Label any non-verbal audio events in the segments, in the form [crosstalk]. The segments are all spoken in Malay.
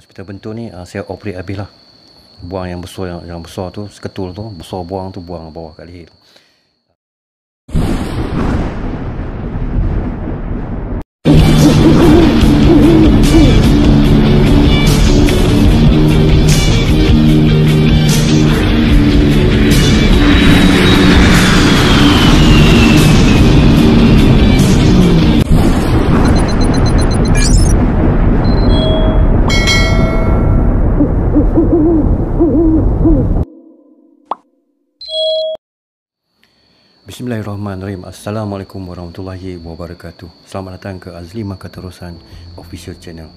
hospital bentuk ni uh, saya operate habis lah. Buang yang besar yang, yang besar tu seketul tu besar buang tu buang bawah kat leher Bismillahirrahmanirrahim. Assalamualaikum warahmatullahi wabarakatuh. Selamat datang ke Azlima Keterusan Official Channel.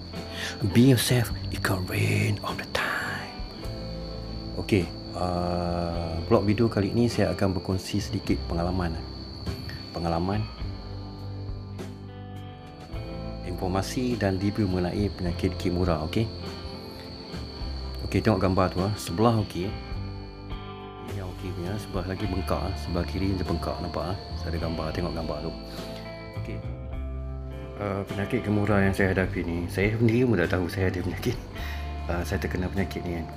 Be yourself, it can rain all the time. Okay uh, Blog video kali ini saya akan berkongsi sedikit pengalaman. Pengalaman Informasi dan review mengenai penyakit Kimura Okay Okay tengok gambar tu ah. Sebelah yang okey punya. Sebelah lagi bengkak ah. sebelah kiri dia bengkak nampak ah. Saya ada gambar tengok gambar tu. Okey. Uh, penyakit kemurahan yang saya hadapi ni saya sendiri pun tak tahu saya ada penyakit. Uh, saya terkena penyakit ni kan.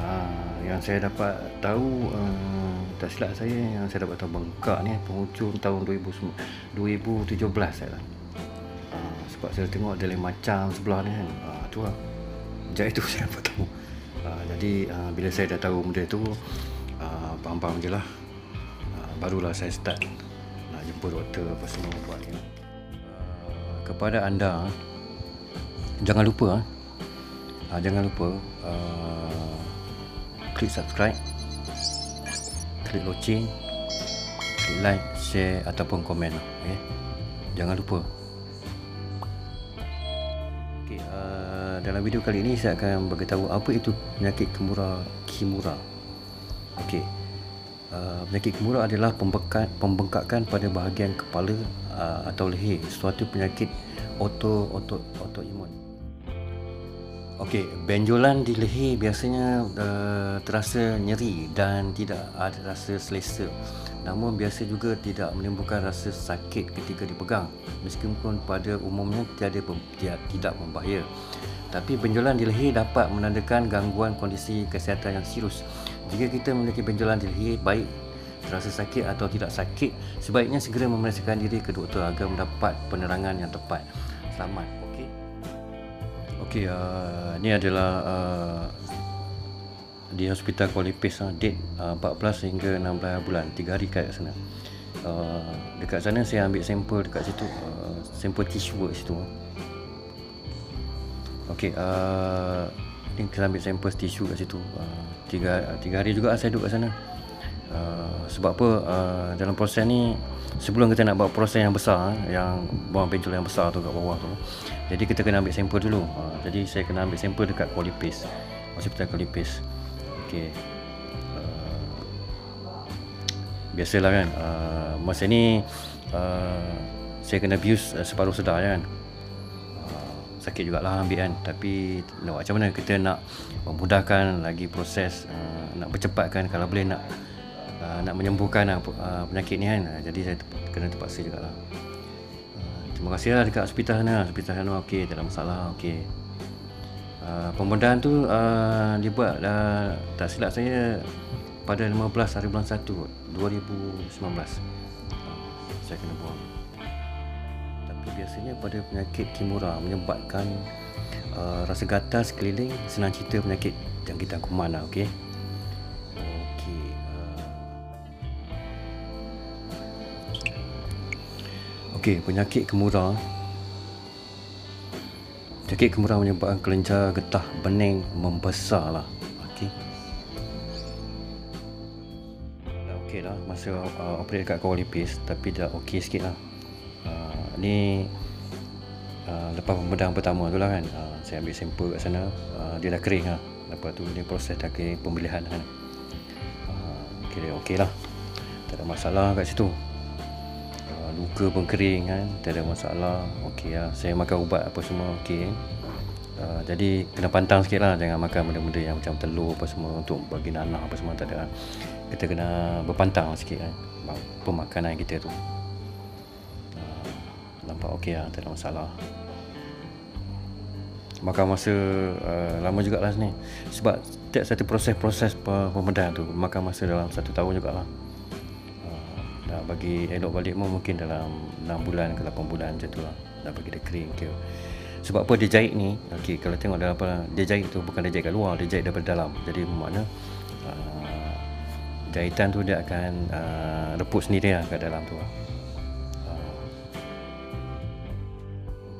Uh, yang saya dapat tahu uh, tak silap saya yang saya dapat tahu bengkak ni penghujung tahun 2000, 2017 saya lah sebab saya tengok ada lain macam sebelah ni kan. Uh, tu lah. Sejak itu [laughs] saya dapat tahu. Uh, jadi uh, bila saya dah tahu benda tu faham-faham je lah uh, barulah saya start nak jumpa doktor apa semua buat ni uh, kepada anda jangan lupa uh, jangan lupa klik subscribe klik loceng klik like share ataupun komen okay? jangan lupa Okay, uh, dalam video kali ini saya akan beritahu apa itu penyakit kimura kimura Okey. Uh, penyakit kimura adalah pembengkak, pembengkakan pada bahagian kepala uh, atau leher, suatu penyakit auto auto autoimun. Okey, benjolan di leher biasanya uh, terasa nyeri dan tidak ada rasa selesa. Namun biasa juga tidak menimbulkan rasa sakit ketika dipegang meskipun pada umumnya tiada tidak membahaya. Tapi benjolan di leher dapat menandakan gangguan kondisi kesihatan yang serius jika kita memiliki benjolan di leher baik terasa sakit atau tidak sakit sebaiknya segera memeriksakan diri ke doktor agar mendapat penerangan yang tepat. Selamat. Okey. Okey uh, ni adalah uh, di hospital Kuala Lumpur uh, date uh, 14 hingga 16 bulan 3 hari kat sana. Uh, dekat sana saya ambil sampel dekat situ uh, sampel tissue kat situ. Okey uh, ni kita ambil sampel tisu kat situ uh, tiga, tiga hari juga saya duduk kat sana. Uh, sebab apa? Uh, dalam proses ni sebelum kita nak buat proses yang besar yang buang benjol yang besar tu kat bawah tu jadi kita kena ambil sampel dulu. Uh, jadi saya kena ambil sampel dekat Qualipis hospital Qualipis ok uh, biasalah kan? Uh, masa ni uh, saya kena abuse uh, separuh sedar kan sakit jugalah ambil kan. Tapi macam mana kita nak memudahkan lagi proses uh, nak percepatkan kalau boleh nak uh, nak menyembuhkan uh, penyakit ni kan. Jadi saya kena terpaksa jugalah. Uh, terima kasih lah dekat hospital sana hospital sana okey tak ada masalah okey. Uh, pembedahan tu uh, dibuat uh, tak silap saya pada 15 hari bulan 1 2019 uh, saya kena buang biasanya pada penyakit kimura menyebabkan uh, rasa gatal sekeliling senang cerita penyakit jangkitan kuman lah okey? Okey uh, penyakit kimura. Penyakit kimura menyebabkan kelenjar getah bening membesar lah okey? Okey lah masa uh, operate kat Kuala tapi dah okey sikit lah ni uh, lepas pembedahan pertama tu lah kan uh, saya ambil sampel kat sana uh, dia dah kering lah. Lepas tu ni proses dah kering pembelian kan. Uh, kira okey lah. Tak ada masalah kat situ. Uh, luka pun kering kan tak ada masalah. Okey lah saya makan ubat apa semua okey. Uh, jadi kena pantang sikit lah Jangan makan benda-benda yang macam telur apa semua Untuk bagi nanah apa semua tak ada Kita kena berpantang sikit kan Pemakanan kita tu nampak okey lah tak ada masalah. Makan masa uh, lama jugalah ni. Sebab setiap satu proses-proses pembedahan tu makan masa dalam satu tahun jugalah. Uh, dah bagi elok balik pun mungkin dalam 6 bulan ke 8 bulan macam tu lah. Dah bagi dia kering ke. Sebab apa dia jahit ni? Okey kalau tengok dalam apa dia jahit tu bukan dia jahit kat luar dia jahit daripada dalam. Jadi makna uh, jahitan tu dia akan uh, reput sendiri lah kat dalam tu lah.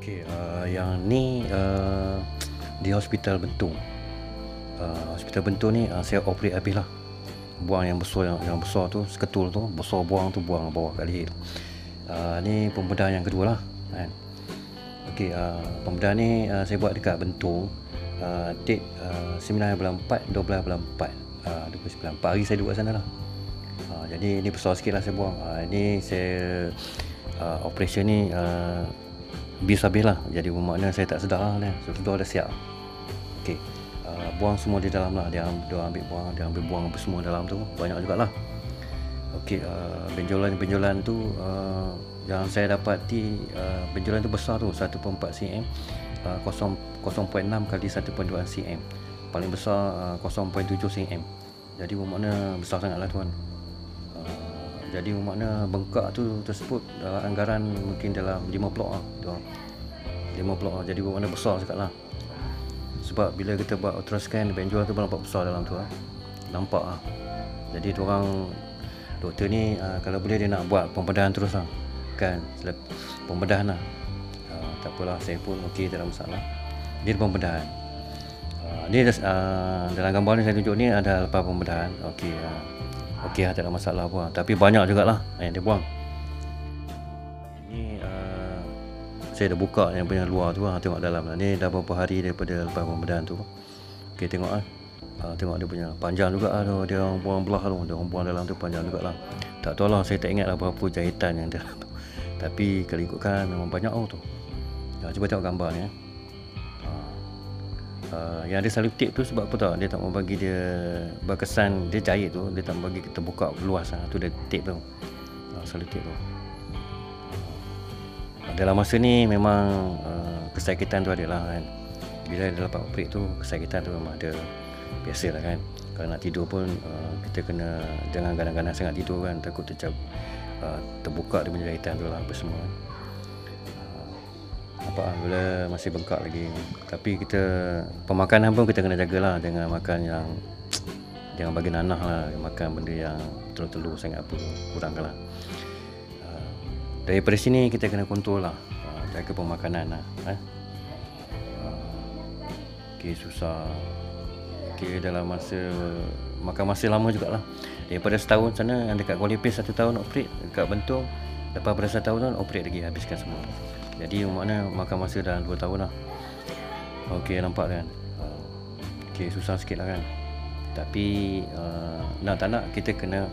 Okey, uh, yang ni uh, di hospital Bentung. Uh, hospital Bentung ni uh, saya operate habis lah. Buang yang besar yang, yang besar tu, seketul tu, besar buang tu buang bawah kali. Uh, ni pembedahan yang kedua lah. Kan? Okey, uh, pembedahan ni uh, saya buat dekat Bentung. Uh, date uh, 9 bulan 4, 12 bulan 4. Uh, 29. 4 hari saya duduk sana lah. Uh, jadi ni besar sikit lah saya buang. Uh, ini saya uh, operation ni uh, bis habis lah. Jadi bermakna saya tak sedar lah ni sudah dah siap. Ok uh, buang semua di dalam lah. Dia, dia ambil buang dia ambil buang apa semua dalam tu. Banyak jugalah. Ok uh, benjolan-benjolan tu uh, yang saya dapati uh, benjolan tu besar tu 1.4 cm. Uh, 0.6 kali 1.2 cm. Paling besar uh, 0.7 cm. Jadi bermakna besar sangat lah tuan jadi makna bengkak tu tersebut dalam anggaran mungkin dalam 5 blok lah tu. 5 blok lah jadi bermakna besar sekali lah. Sebab bila kita buat ultrascan benjol tu nampak besar dalam tu lah nampak lah jadi tu orang doktor ni uh, kalau boleh dia nak buat pembedahan terus lah kan? Pembedahan lah. Uh, tak apalah saya pun okey tak ada masalah. Dia pembedahan. Uh, ni uh, dalam gambar ni saya tunjuk ni ada lepas pembedahan. Okey uh, Okey lah, tak ada masalah pun. Tapi banyak jugalah yang dia buang. Ini uh, saya dah buka yang punya luar tu lah. Tengok dalam lah. Ni dah beberapa hari daripada lepas pembedahan tu. Okey tengok lah. Uh, tengok dia punya panjang juga lah tu. Dia orang buang belah tu. Dia orang buang dalam tu panjang juga lah. Tak tahu lah saya tak ingat lah berapa jahitan yang dia tu. Tapi kalau ikutkan memang banyak tu. Ya, cuba tengok gambar ni. Eh uh, yang ada salib tape tu sebab apa tak dia tak mau bagi dia berkesan. Dia jahit tu dia tak mau bagi kita buka luas. Lah. tu dia tape tu. Uh, salib tape tu. Uh, dalam masa ni memang uh, kesakitan tu adalah kan. Bila dia dapat operate tu kesakitan tu memang ada biasa lah kan. Kalau nak tidur pun uh, kita kena jangan kadang-kadang sangat tidur kan. Takut tercab, uh, terbuka dia punya jahitan tu lah apa semua kan apa bila masih bengkak lagi. Tapi kita pemakanan pun kita kena jagalah jangan makan yang [tsk] jangan bagi nanah lah. Makan benda yang telur-telur sangat apa kurangkan lah uh, daripada sini kita kena kontrol lah. Uh, jaga pemakanan lah eh? uh, ok susah. Ok dalam masa makan masa lama jugalah. Daripada setahun sana yang dekat Kuala Lumpur satu tahun operate dekat Bentung lepas pada satu tahun operate lagi habiskan semua jadi makna makan masa dalam 2 tahun lah. Okey nampak kan? Okey susah sikit lah kan? Tapi uh, Nak tak nak kita kena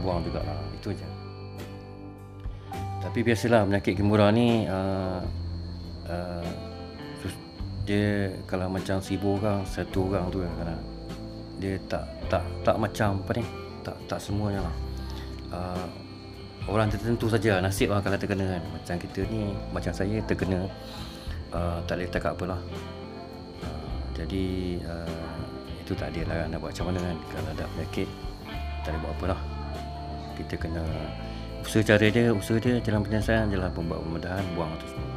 Buang jugalah. Itu je Tapi biasalah penyakit kimura ni uh, uh, Dia Kalau macam sibuk orang Satu orang tu kan Dia tak Tak tak macam apa ni? Tak tak semuanya lah. Uh, orang tertentu saja nasib lah kalau terkena kan. Macam kita ni macam saya terkena uh, tak boleh cakap apalah. Uh, jadi uh, itu tak adil lah nak buat macam mana kan. Kalau ada penyakit tak boleh buat apalah. Kita kena usaha cara dia usaha dia jalan penyelesaian jalan pembuat pemedahan buang tu semua.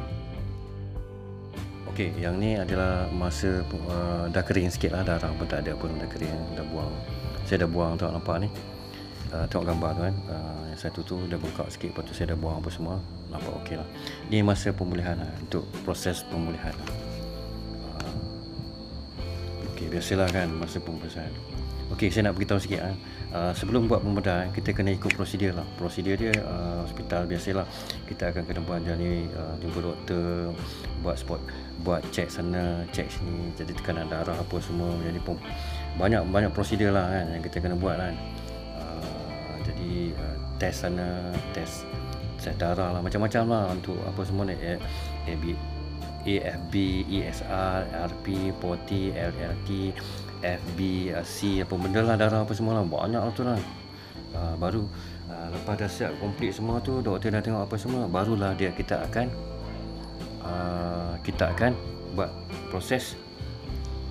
Okey, yang ni adalah masa uh, dah kering sikit lah. Darah pun tak ada pun dah kering dah buang. Saya dah buang tengok nampak ni uh, tengok gambar tu kan uh, yang satu tu dah bengkak sikit lepas tu saya dah buang apa semua nampak okey lah ni masa pemulihan lah untuk proses pemulihan lah. uh, okey biasalah kan masa pemulihan Okey, saya nak beritahu sikit ah. Uh, sebelum buat pembedahan, kita kena ikut prosedur lah. Prosedur dia uh, hospital biasalah. Kita akan kena buat ni uh, jumpa doktor, buat spot, buat cek sana, cek sini, jadi tekanan darah apa semua. Jadi pun banyak banyak prosedur lah kan yang kita kena buat kan jadi uh, test sana test test darah lah macam-macam lah untuk apa semua ni AB AFB, ESR, RP, POT, LLT, FB, uh, C apa benda lah darah apa semua lah banyak lah tu lah uh, baru uh, lepas dah siap komplit semua tu doktor dah tengok apa semua barulah dia kita akan uh, kita akan buat proses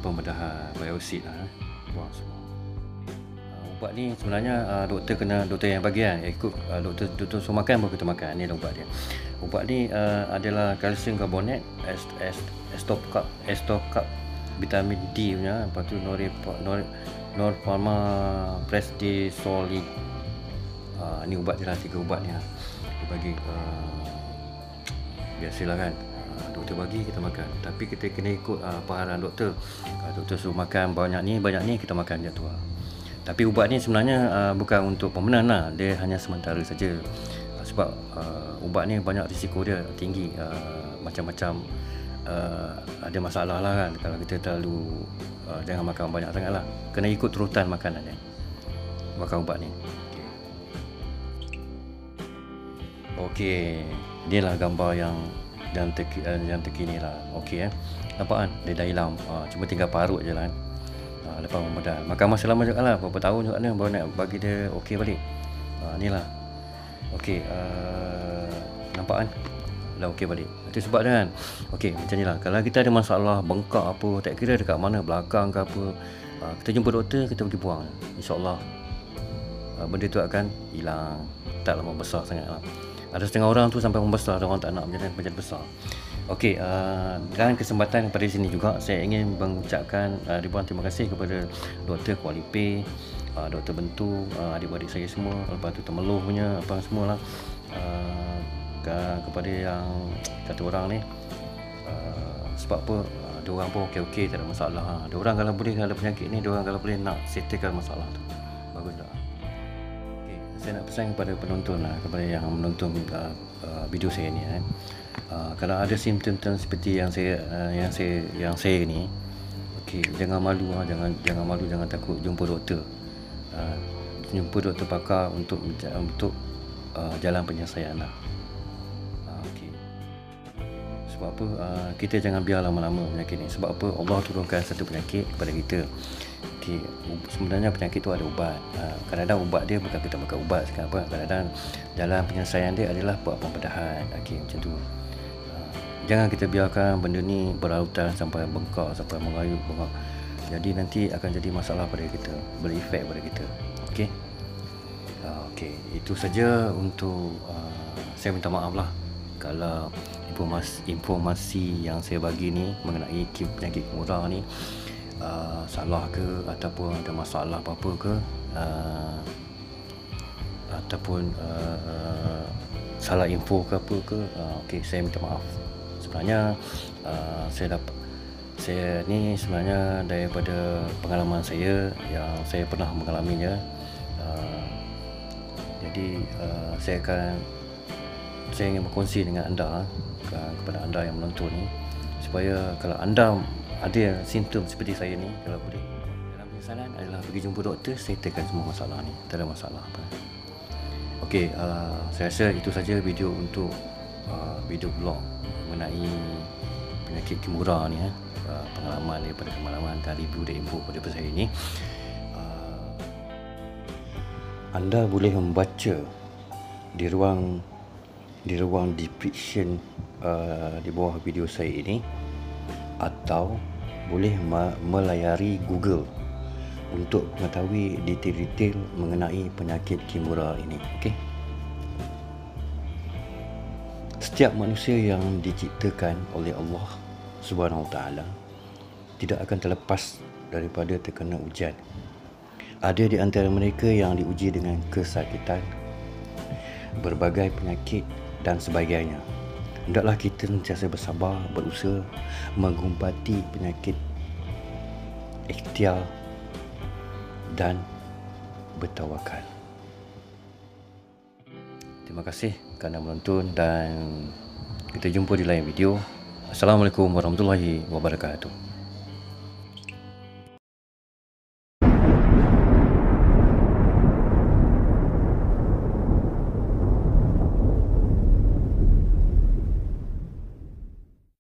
pembedahan biosit lah. Eh. Buang semua. Ubat ni sebenarnya uh, doktor kena doktor yang bagi kan. Ikut uh, doktor doktor suruh makan baru kita makan. Ni ubat dia. Ubat ni uh, adalah kalsium karbonat, est est estopcap, estopcap vitamin D punya, lepas tu norip norip norpharma solid. Uh, ni ubat dia lah tiga ubat ni lah. Dia bagi uh, biasalah kan uh, doktor bagi kita makan tapi kita kena ikut uh, arahan doktor kalau doktor suruh makan banyak ni banyak ni kita makan je tu lah. Tapi ubat ni sebenarnya uh, bukan untuk pemenang lah dia hanya sementara saja uh, sebab uh, ubat ni banyak risiko dia tinggi uh, macam-macam uh, ada masalah lah kan kalau kita terlalu uh, jangan makan banyak sangat lah kena ikut turutan makanan ni makan ubat ni Okey, inilah gambar yang yang terki, uh, yang terkini lah. Okey eh. Nampak kan? Dia dah hilang. Uh, cuma tinggal parut je lah kan. Uh, lepas memedal. Makan masa lama juga lah. Berapa tahun juga ni baru nak bagi dia okey balik. Uh, ni lah. Okey. Uh, nampak kan? Dah okey balik. Itu sebab kan. Okey, macam ni lah. Kalau kita ada masalah bengkak apa, tak kira dekat mana, belakang ke apa. Uh, kita jumpa doktor, kita pergi buang. InsyaAllah. Uh, benda tu akan hilang. Tak lama besar sangat lah ada setengah orang tu sampai membesar orang tak nak menjadi menjadi besar Okey, uh, dengan kesempatan pada sini juga saya ingin mengucapkan uh, ribuan terima kasih kepada Dr. Kuali P, uh, Dr. Bentu, uh, adik-adik saya semua, lepas tu Temeluh punya apa semua lah. Uh, ke, kepada yang kata orang ni uh, sebab apa dia orang pun okey-okey tak ada masalah. Dia orang kalau boleh kalau ada penyakit ni, dia orang kalau boleh nak settlekan masalah tu. Bagus tak? saya nak pesan kepada penonton lah kepada yang menonton uh, uh, video saya ni eh. Uh, kalau ada simptom-simptom seperti yang saya uh, yang saya yang saya ni okey jangan malu ah jangan jangan malu jangan takut. Jumpa doktor. Uh, jumpa doktor pakar untuk untuk uh, jalan penyelesaian lah. Uh, okey. Sebab apa? Uh, kita jangan biar lama-lama penyakit ni. Sebab apa? Allah turunkan satu penyakit kepada kita okay, sebenarnya penyakit tu ada ubat. Uh, kadang-kadang ubat dia bukan kita makan ubat sekarang apa kadang-kadang jalan penyelesaian dia adalah buat pembedahan. Okay, macam tu. Uh, jangan kita biarkan benda ni berlarutan sampai bengkak sampai mengayuk bengkak. Jadi nanti akan jadi masalah pada kita berefek pada kita. Okey? Uh, okey. Itu saja untuk uh, saya minta maaf lah. Kalau informasi, informasi yang saya bagi ni mengenai penyakit murah ni uh, salah ke ataupun ada masalah apa-apa ke uh, ataupun uh, uh, salah info ke apa ke uh, okey saya minta maaf. Sebenarnya uh, saya dapat saya ni sebenarnya daripada pengalaman saya yang saya pernah mengalaminya. Uh, jadi uh, saya akan saya ingin berkongsi dengan anda kepada anda yang menonton ni. Supaya kalau anda ada simptom seperti saya ni kalau boleh. Dalam penyesalan adalah pergi jumpa doktor settlekan semua masalah ni. Tak ada masalah apa. Okey, uh, saya rasa itu saja video untuk uh, video blog mengenai penyakit kimura ni eh. uh, pengalaman daripada pengalaman dan review dan info pada saya ini uh, anda boleh membaca di ruang di ruang description uh, di bawah video saya ini atau boleh melayari Google untuk mengetahui detail-detail mengenai penyakit Kimura ini. Okey. Setiap manusia yang diciptakan oleh Allah Subhanahu taala tidak akan terlepas daripada terkena ujian. Ada di antara mereka yang diuji dengan kesakitan, berbagai penyakit dan sebagainya. Hendaklah kita sentiasa bersabar, berusaha mengumpati penyakit ikhtiar dan bertawakal. Terima kasih kerana menonton dan kita jumpa di lain video. Assalamualaikum warahmatullahi wabarakatuh.